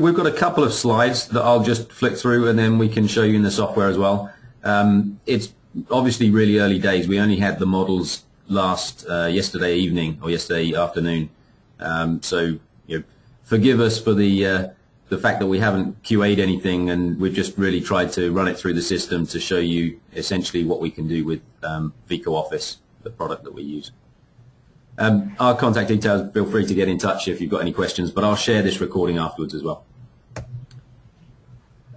We've got a couple of slides that I'll just flick through and then we can show you in the software as well. Um, it's obviously really early days. We only had the models last uh, yesterday evening or yesterday afternoon. Um, so you know, forgive us for the uh, the fact that we haven't QA'd anything and we've just really tried to run it through the system to show you essentially what we can do with um, Vico Office, the product that we use. Um, our contact details, feel free to get in touch if you've got any questions, but I'll share this recording afterwards as well.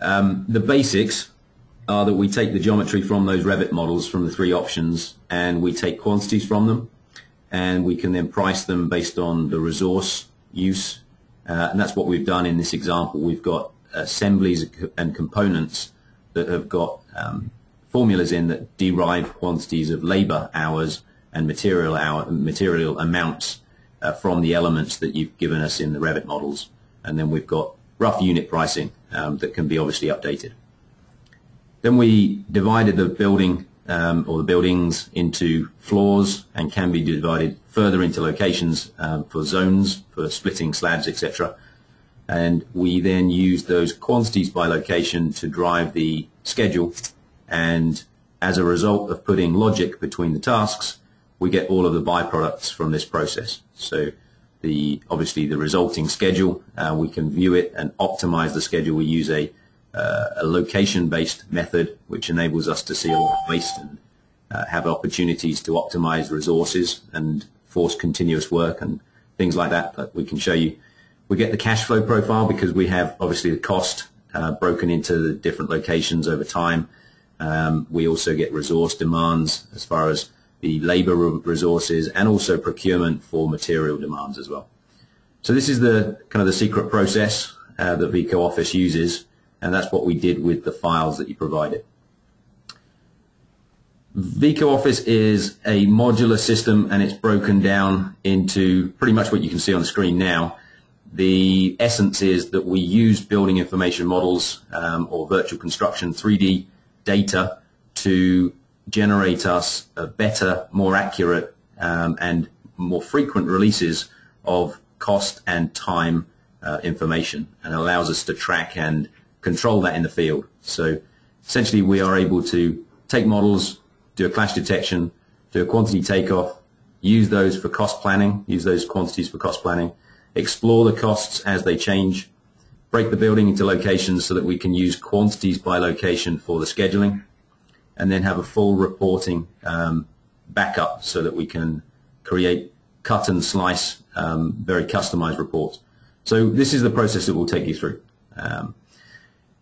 Um, the basics are that we take the geometry from those Revit models from the three options and we take quantities from them and we can then price them based on the resource use uh, and that's what we've done in this example. We've got assemblies and components that have got um, formulas in that derive quantities of labor hours and material hour, material amounts uh, from the elements that you've given us in the Revit models. And then we've got rough unit pricing um, that can be obviously updated. Then we divided the building um, or the buildings into floors and can be divided further into locations um, for zones, for splitting slabs, etc. And we then use those quantities by location to drive the schedule. And as a result of putting logic between the tasks, we get all of the byproducts from this process. So the obviously the resulting schedule, uh, we can view it and optimize the schedule. We use a uh, a location-based method which enables us to see all waste and uh, have opportunities to optimize resources and force continuous work and things like that that we can show you. We get the cash flow profile because we have obviously the cost uh, broken into the different locations over time. Um, we also get resource demands as far as the labor resources and also procurement for material demands as well. So this is the kind of the secret process uh, that Vico Office uses and that's what we did with the files that you provided. Vico Office is a modular system and it's broken down into pretty much what you can see on the screen now. The essence is that we use building information models um, or virtual construction 3D data to generate us a better, more accurate um, and more frequent releases of cost and time uh, information and allows us to track and control that in the field. So essentially we are able to take models, do a clash detection, do a quantity takeoff, use those for cost planning, use those quantities for cost planning, explore the costs as they change, break the building into locations so that we can use quantities by location for the scheduling, and then have a full reporting um, backup so that we can create cut and slice um, very customized reports. So this is the process that we'll take you through. Um,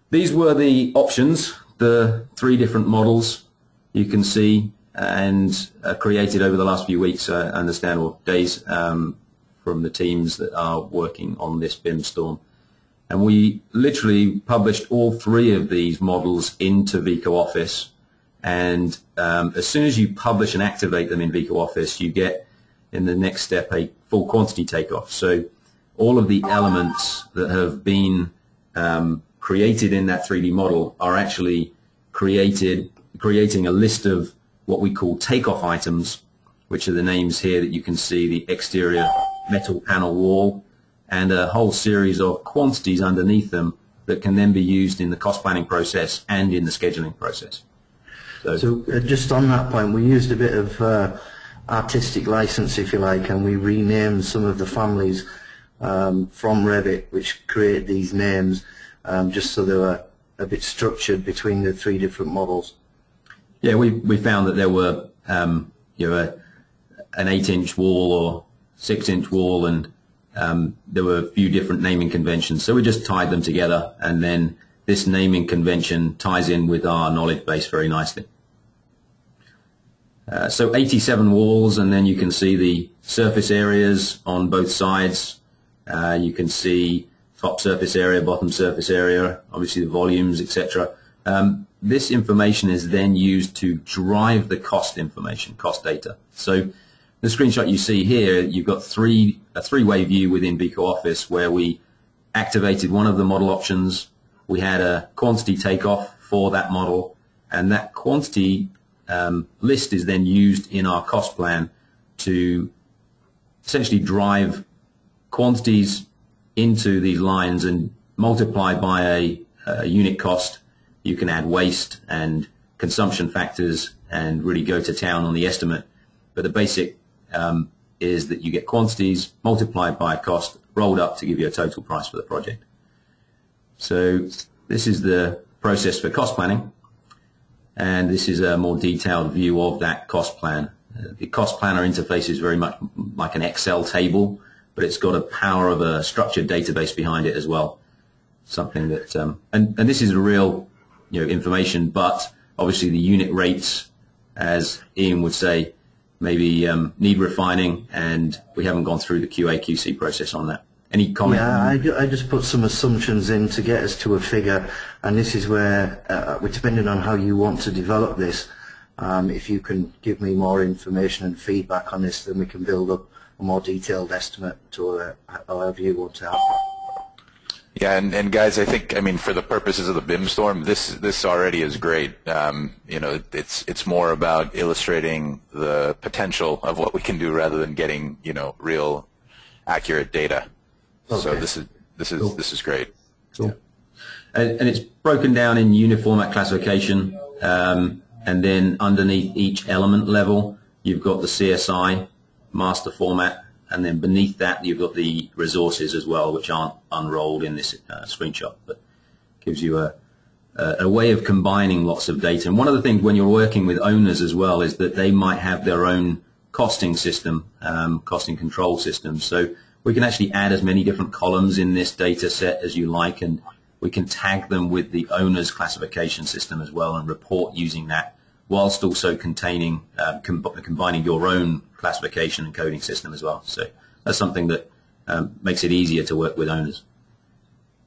these were the options, the three different models you can see and uh, created over the last few weeks, uh, I understand, or days um, from the teams that are working on this BIM storm. And we literally published all three of these models into Vico Office. And um, as soon as you publish and activate them in Vico Office, you get in the next step a full quantity takeoff. So all of the elements that have been um, created in that 3D model are actually created, creating a list of what we call takeoff items, which are the names here that you can see, the exterior metal panel wall, and a whole series of quantities underneath them that can then be used in the cost planning process and in the scheduling process. So, so uh, just on that point, we used a bit of uh, artistic license, if you like, and we renamed some of the families um, from Revit, which create these names um, just so they were a bit structured between the three different models. Yeah, we we found that there were um, you know a, an eight-inch wall or six-inch wall, and um, there were a few different naming conventions. So we just tied them together, and then this naming convention ties in with our knowledge base very nicely. Uh, so 87 walls, and then you can see the surface areas on both sides. Uh, you can see top surface area, bottom surface area, obviously the volumes, etc. Um, this information is then used to drive the cost information, cost data. So the screenshot you see here, you've got three a three-way view within Vico Office where we activated one of the model options. We had a quantity takeoff for that model, and that quantity um, list is then used in our cost plan to essentially drive quantities into these lines and multiply by a, a unit cost, you can add waste and consumption factors and really go to town on the estimate. But the basic um, is that you get quantities multiplied by cost rolled up to give you a total price for the project. So this is the process for cost planning. And this is a more detailed view of that cost plan. The cost planner interface is very much like an Excel table, but it's got a power of a structured database behind it as well. Something that, um, and, and this is real, you know, information, but obviously the unit rates, as Ian would say, maybe um, need refining, and we haven't gone through the QA QC process on that. Any comment? Yeah, I, I just put some assumptions in to get us to a figure, and this is where, uh, depending on how you want to develop this, um, if you can give me more information and feedback on this, then we can build up a more detailed estimate to uh, however you want to have yeah, and, and guys, I think I mean for the purposes of the BIM storm, this this already is great. Um, you know, it's it's more about illustrating the potential of what we can do rather than getting you know real accurate data. Okay. So this is this is cool. this is great. Cool. Yeah. And, and, it's broken down in uniformat classification, um, and then underneath each element level, you've got the CSI master format and then beneath that you've got the resources as well, which aren't unrolled in this uh, screenshot, but gives you a, a way of combining lots of data. And one of the things when you're working with owners as well is that they might have their own costing system, um, costing control system. So we can actually add as many different columns in this data set as you like, and we can tag them with the owner's classification system as well and report using that whilst also containing, uh, com combining your own classification and coding system as well. So that's something that um, makes it easier to work with owners.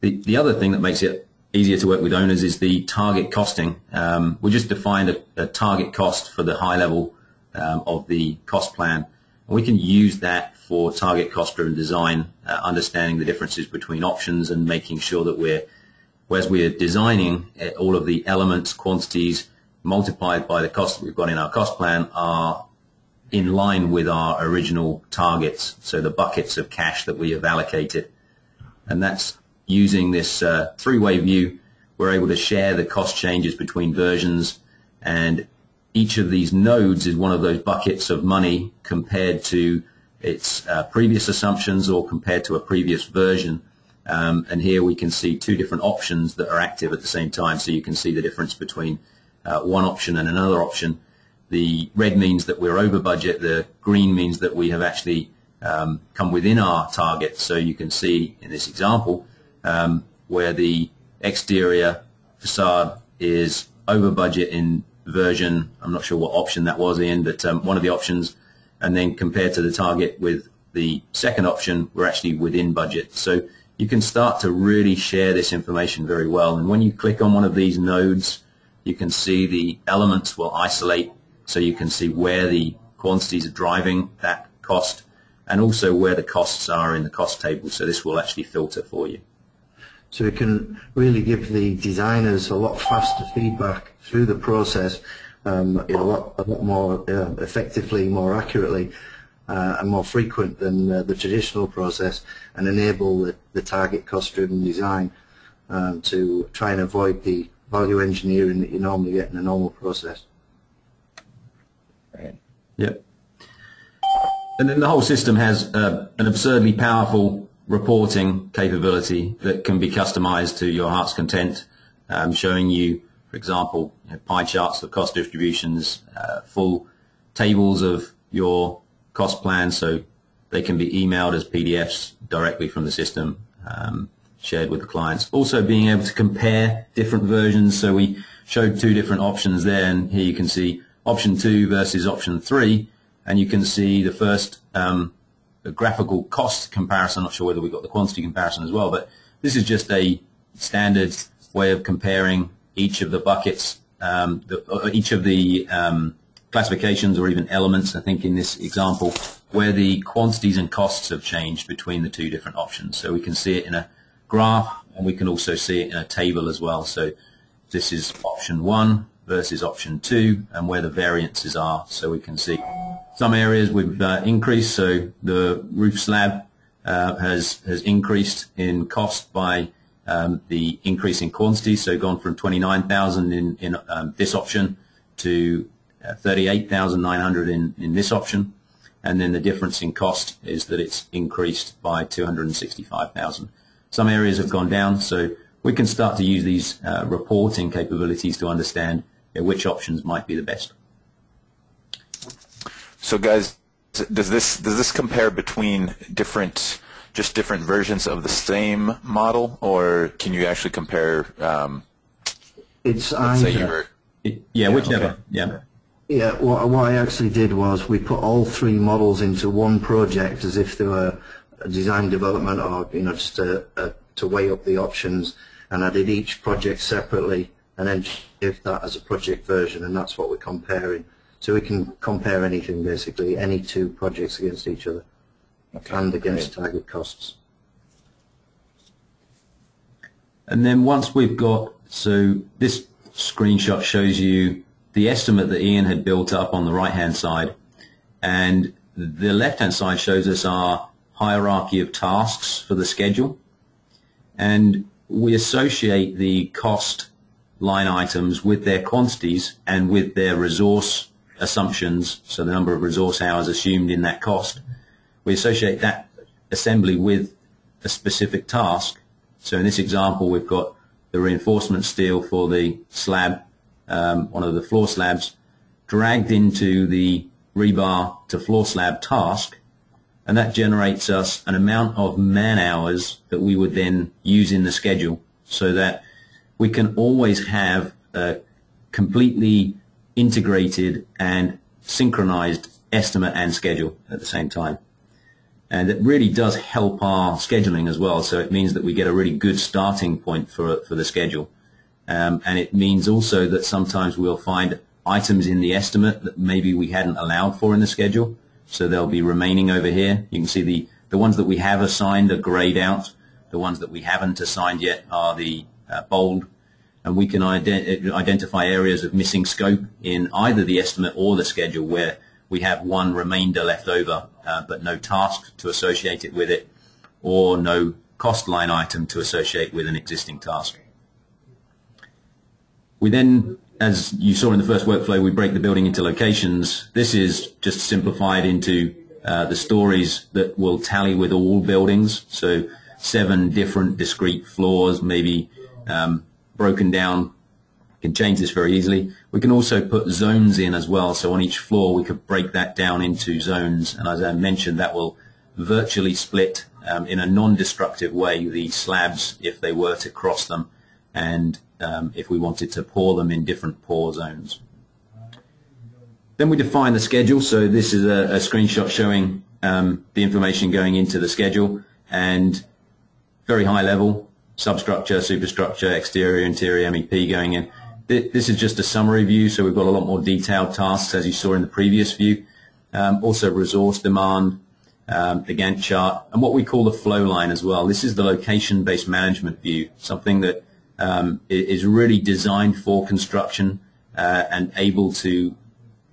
The, the other thing that makes it easier to work with owners is the target costing. Um, we just defined a, a, target cost for the high level um, of the cost plan. We can use that for target cost driven design, uh, understanding the differences between options and making sure that we're, as we're designing uh, all of the elements, quantities, multiplied by the cost that we've got in our cost plan are in line with our original targets, so the buckets of cash that we have allocated. And that's using this uh, three-way view. We're able to share the cost changes between versions, and each of these nodes is one of those buckets of money compared to its uh, previous assumptions or compared to a previous version. Um, and here we can see two different options that are active at the same time, so you can see the difference between uh, one option and another option. The red means that we're over budget. The green means that we have actually um, come within our target. So you can see in this example um, where the exterior facade is over budget in version. I'm not sure what option that was in, but um, one of the options. And then compared to the target with the second option, we're actually within budget. So you can start to really share this information very well. And when you click on one of these nodes, you can see the elements will isolate so you can see where the quantities are driving that cost and also where the costs are in the cost table. So this will actually filter for you. So it can really give the designers a lot faster feedback through the process, um, a, lot, a lot more uh, effectively, more accurately, uh, and more frequent than uh, the traditional process, and enable the, the target cost-driven design um, to try and avoid the value engineering that you normally get in a normal process. Right. Yep. And then the whole system has uh, an absurdly powerful reporting capability that can be customized to your heart's content, um, showing you, for example, you know, pie charts of cost distributions, uh, full tables of your cost plan, so they can be emailed as PDFs directly from the system. Um, shared with the clients. Also being able to compare different versions. So we showed two different options there and here you can see option two versus option three and you can see the first um, the graphical cost comparison. I'm not sure whether we got the quantity comparison as well, but this is just a standard way of comparing each of the buckets, um, the, each of the um, classifications or even elements, I think in this example, where the quantities and costs have changed between the two different options. So we can see it in a graph, and we can also see it in a table as well. So this is option one versus option two, and where the variances are. So we can see some areas with uh, increased. So the roof slab uh, has has increased in cost by um, the increase in quantity, so gone from 29,000 in, in um, this option to uh, 38,900 in, in this option. And then the difference in cost is that it's increased by 265,000. Some areas have gone down, so we can start to use these uh, reporting capabilities to understand which options might be the best. So guys, does this does this compare between different just different versions of the same model, or can you actually compare? Um, It's let's say you either. were It- yeah, whichever. okay. Yeah. Yeah, what, what I actually did was we put all three models into one project as if they were a design development or, you know, just a, a, to weigh up the options. And I did each project separately and then give that as a project version and that's what we're comparing. So we can compare anything basically, any two projects against each other. And against target costs. And then once we've got, so this screenshot shows you the estimate that Ian had built up on the right-hand side, and the left-hand side shows us our hierarchy of tasks for the schedule, and we associate the cost line items with their quantities and with their resource assumptions, so the number of resource hours assumed in that cost. We associate that assembly with a specific task. So in this example, we've got the reinforcement steel for the slab, um, one of the floor slabs, dragged into the rebar to floor slab task, and that generates us an amount of man hours that we would then use in the schedule so that we can always have a completely integrated and synchronized estimate and schedule at the same time. And it really does help our scheduling as well. So it means that we get a really good starting point for, for the schedule. Um, and it means also that sometimes we'll find items in the estimate that maybe we hadn't allowed for in the schedule. So they'll be remaining over here. You can see the, the ones that we have assigned are grayed out. The ones that we haven't assigned yet are the uh, bold. And we can ident- identify areas of missing scope in either the estimate or the schedule where we have one remainder left over, uh, but no task to associate it with it, or no cost line item to associate with an existing task. We then, as you saw in the first workflow, we break the building into locations. This is just simplified into uh, the stories that will tally with all buildings. So seven different discrete floors, maybe um, broken down. We can change this very easily. We can also put zones in as well. So on each floor, we could break that down into zones. And as I mentioned, that will virtually split um, in a non-destructive way the slabs if they were to cross them and um, if we wanted to pour them in different pour zones. Then we define the schedule. So this is a, a screenshot showing um, the information going into the schedule and very high level substructure, superstructure, exterior, interior, MEP going in. This is just a summary view, so we've got a lot more detailed tasks as you saw in the previous view. Um, also resource demand, um, the Gantt chart, and what we call the flow line as well. This is the location-based management view, something that um, is really designed for construction uh, and able to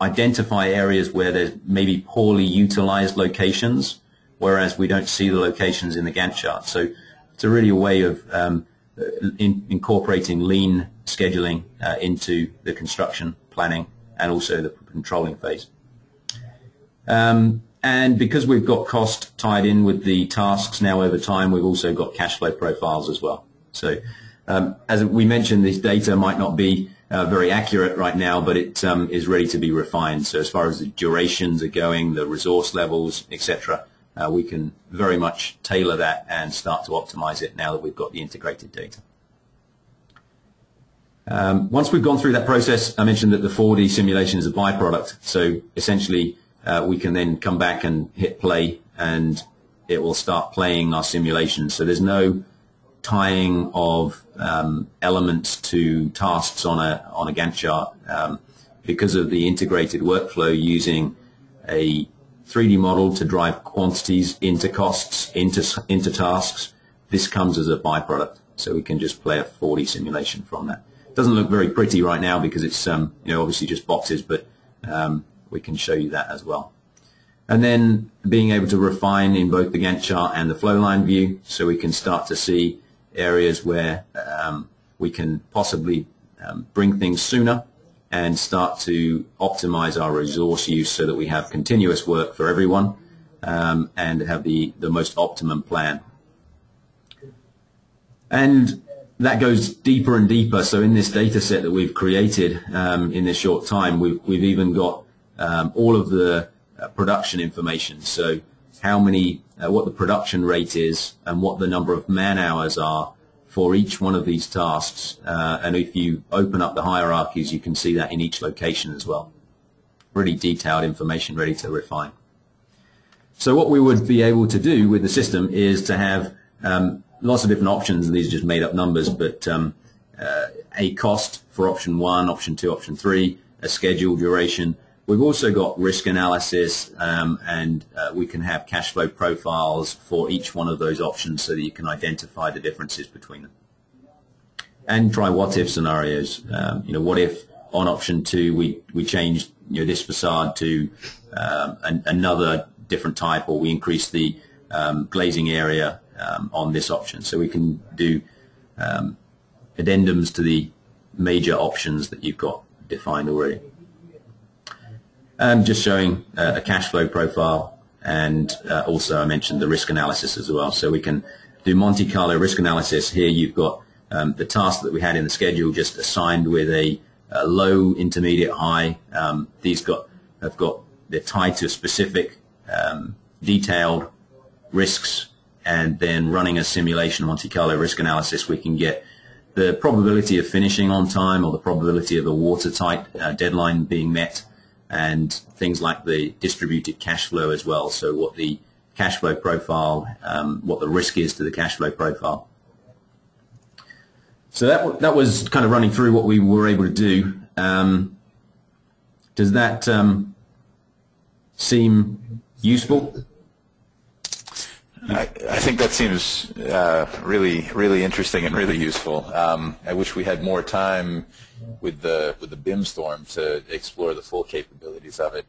identify areas where there's maybe poorly utilized locations, whereas we don't see the locations in the Gantt chart. So it's a really a way of um, in, incorporating lean scheduling uh, into the construction planning and also the controlling phase. Um, and because we've got cost tied in with the tasks now over time, we've also got cash flow profiles as well. So um, as we mentioned, this data might not be uh, very accurate right now, but it um, is ready to be refined. So as far as the durations are going, the resource levels, etc., uh, we can very much tailor that and start to optimize it now that we've got the integrated data. Um, once we've gone through that process, I mentioned that the 4D simulation is a byproduct. So essentially, uh, we can then come back and hit play, and it will start playing our simulation. So there's no tying of um, elements to tasks on a on a Gantt chart um, because of the integrated workflow using a 3D model to drive quantities into costs into into tasks. This comes as a byproduct, so we can just play a 4D simulation from that. Doesn't look very pretty right now because it's um, you know obviously just boxes, but um, we can show you that as well. And then being able to refine in both the Gantt chart and the flowline view, so we can start to see areas where um, we can possibly um, bring things sooner and start to optimize our resource use so that we have continuous work for everyone um, and have the, the most optimum plan. And that goes deeper and deeper. So in this data set that we've created um, in this short time, we've, we've even got um, all of the uh, production information. So how many, uh, what the production rate is and what the number of man hours are for each one of these tasks. Uh, and if you open up the hierarchies, you can see that in each location as well. Really detailed information ready to refine. So what we would be able to do with the system is to have um, lots of different options, these are just made up numbers, but um, uh, a cost for option one, option two, option three, a schedule duration. We've also got risk analysis, um, and uh, we can have cash flow profiles for each one of those options so that you can identify the differences between them. And try what-if scenarios. Um, you know, what if on option two we, we changed you know, this facade to um, an, another different type, or we increase the um, glazing area um, on this option. So we can do um, addendums to the major options that you've got defined already. And just showing uh, a cash flow profile and uh, also I mentioned the risk analysis as well. So we can do Monte Carlo risk analysis. Here you've got um, the task that we had in the schedule just assigned with a, a low, intermediate, high. Um, these got have got they're tied to specific um, detailed risks and then running a simulation Monte Carlo risk analysis, we can get the probability of finishing on time or the probability of a watertight uh, deadline being met and things like the distributed cash flow as well. So what the cash flow profile, um, what the risk is to the cash flow profile. So that that was kind of running through what we were able to do. Um, does that um, seem useful? I, I think that seems uh, really, really interesting and really useful. Um, I wish we had more time with the with the BIM storm to explore the full capabilities of it.